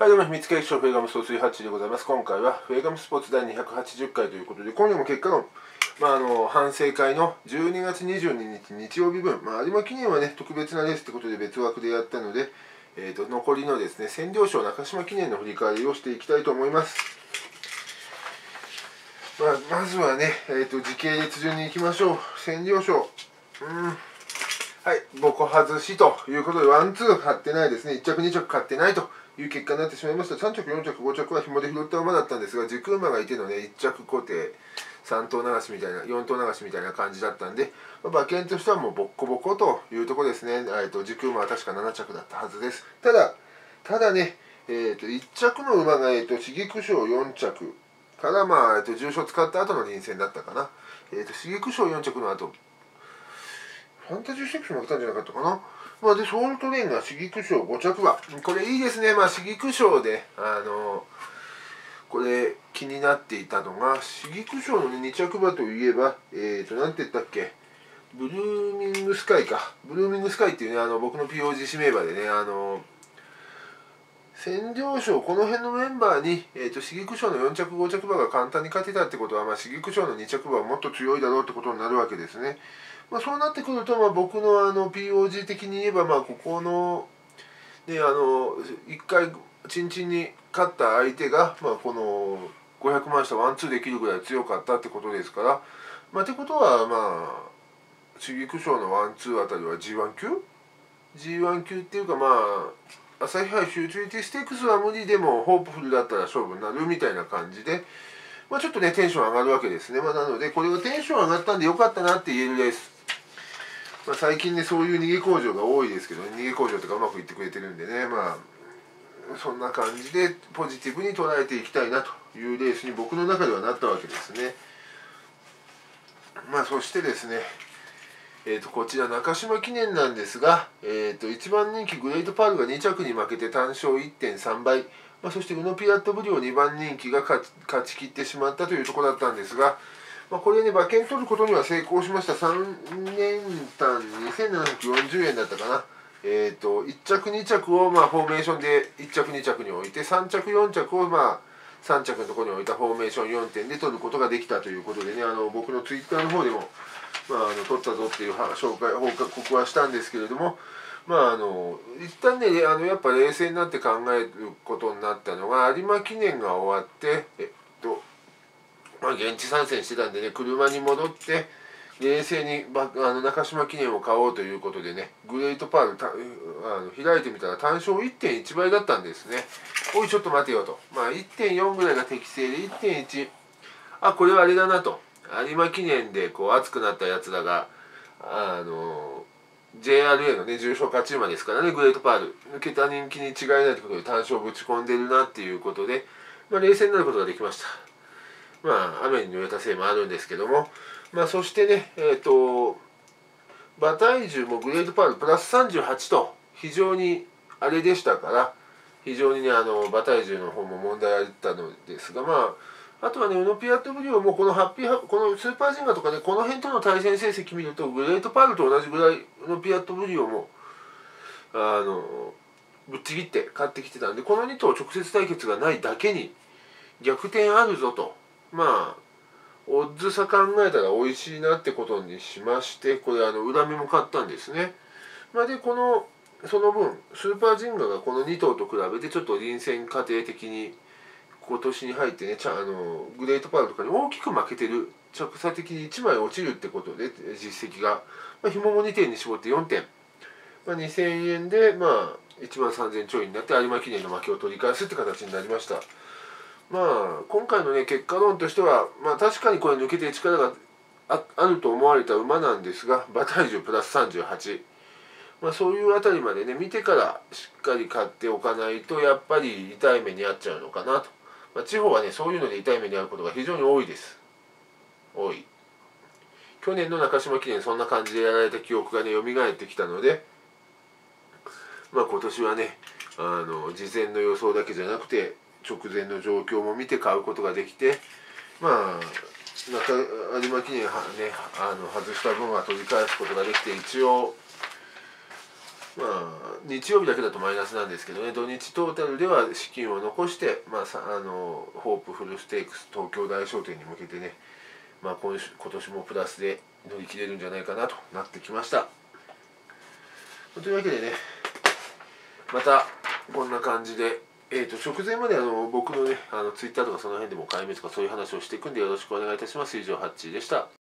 はい、どうも、秘密警視庁フェイガム総帥8でございます。今回は、フェイガムスポーツ第280回ということで、今夜も結果の、まあ、あの、反省会の12月22日日曜日分、まあ、有馬記念はね、特別なレースってことで別枠でやったので、えーと、残りのですね、千両賞中島記念の振り返りをしていきたいと思います。まあ、まずはね、えーと、時系列順に行きましょう。千両賞。うんはい、5個外しということで、ワン、ツー買ってないですね。1着、2着買ってないという結果になってしまいました。3着、4着、5着は紐で拾った馬だったんですが、軸馬がいてのね、1着固定、3頭流しみたいな、4頭流しみたいな感じだったんで、まあ、馬券としてはもうボッコボコというところですね。えーと、軸馬は確か7着だったはずです。ただ、ただね、えーと、1着の馬が、えーと、刺激賞4着から、まあえーと、重賞使った後の臨戦だったかな。えー、と刺激賞4着の後、ファンタジーセクスも来たんじゃなかったかな。まあ、で、ソウルトレインが刺激賞5着馬。これいいですね。まあ、刺激賞で、あのこれ気になっていたのが、刺激賞の、ね、2着馬といえば、えっ、ー、と、なんて言ったっけ、ブルーミングスカイか。ブルーミングスカイっていうね、あの、僕の POG 指名馬でね、あの占領賞、この辺のメンバーに、えーと、刺激賞の4着、5着馬が簡単に勝てたってことは、まあ、刺激賞の2着馬はもっと強いだろうってことになるわけですね。まあ、そうなってくると、まあ、僕のあの POG 的に言えば、まあ、ここの、ね、あの1回ちんちんに勝った相手が、まあ、この500万下ワンツーできるぐらい強かったってことですから、まあ、ってことはまあシクラメン賞のワンツーあたりは G1 級 ?G1 級っていうかまあ朝日杯フューチュリティステークスは無理でもホープフルだったら勝負になるみたいな感じで、まあ、ちょっとねテンション上がるわけですね、まあ、なのでこれがテンション上がったんでよかったなって言えるレース。まあ、最近ねそういう逃げ工場が多いですけど、ね、逃げ工場とかうまくいってくれてるんでね。まあそんな感じでポジティブに捉えていきたいなというレースに僕の中ではなったわけですね。まあそしてですねえーと、こちら中島記念なんですが、えーと、1番人気グレートパールが2着に負けて単勝1.3倍、まあ、そしてウノピラットブリオ2番人気が勝ちきってしまったというところだったんですが、まあ、これね、馬券取ることには成功しました。3年単2740円だったかな。えっ、ー、と、1着、2着を、まあ、フォーメーションで1着、2着に置いて、3着、4着を、まあ、3着のところに置いたフォーメーション4点で取ることができたということでね、あの僕のツイッターの方でも、まあ、あの取ったぞっていう紹介、報告はしたんですけれども、まああの一旦ねあのやっぱ冷静になって考えることになったのが有馬記念が終わってえっとまあ、現地参戦してたんでね車に戻って冷静にあの中島記念を買おうということでねグレートパールたあの開いてみたら単勝1.1倍だったんですね。おいちょっと待てよと。まあ1.4ぐらいが適正で1.1あこれはあれだなと。有馬記念でこう熱くなったやつらがあの JRA のね重賞勝ち馬ですからねグレートパール。抜けた人気に違いないということで単勝ぶち込んでるなっていうことで、まあ、冷静になることができました。まあ雨に濡れたせいもあるんですけども。まあそしてねえっ、ー、と馬体重もグレートパールプラス38と非常にあれでしたから非常にねあの馬体重の方も問題あったのですがまああとはね、ウノピアットブリオもこのハッピーこのスーパージンガとかね、この辺との対戦成績見ると、グレートパールと同じぐらい、ウノピアットブリオも、あの、ぶっちぎって勝ってきてたんで、この2頭直接対決がないだけに、逆転あるぞと。まあオッズ差考えたら美味しいなってことにしましてこれあの裏目も買ったんですね。まあ、でこのその分スーパージンガがこの2頭と比べてちょっと臨戦過程的に今年に入ってねちゃあのグレートパールとかに大きく負けてる着差的に1枚落ちるってことで実績が、まあ、紐も2点に絞って4点、まあ、2000円でまあ1万3000ちょいになって有馬記念の負けを取り返すって形になりました。まあ今回のね結果論としては、まあ、確かにこれ抜けて力がああると思われた馬なんですが馬体重プラス38、まあ、そういうあたりまでね見てからしっかり買っておかないとやっぱり痛い目に遭っちゃうのかなと、まあ、地方はねそういうので痛い目に遭うことが非常に多いです。多い。去年の中島記念そんな感じでやられた記憶がね蘇ってきたのでまあ今年はねあの事前の予想だけじゃなくて直前の状況も見て買うことができてまあ中有馬記念はねあの外した分は取り返すことができて一応まあ日曜日だけだとマイナスなんですけどね。土日トータルでは資金を残して、まあ、さあのホープフルステークス東京大商店に向けてね、まあ、今週今年もプラスで乗り切れるんじゃないかなとなってきました。というわけでねまたこんな感じで、えー、と直前まであの僕のねあのツイッターとかその辺でも解明とかそういう話をしていくんでよろしくお願いいたします。以上ハッチーでした。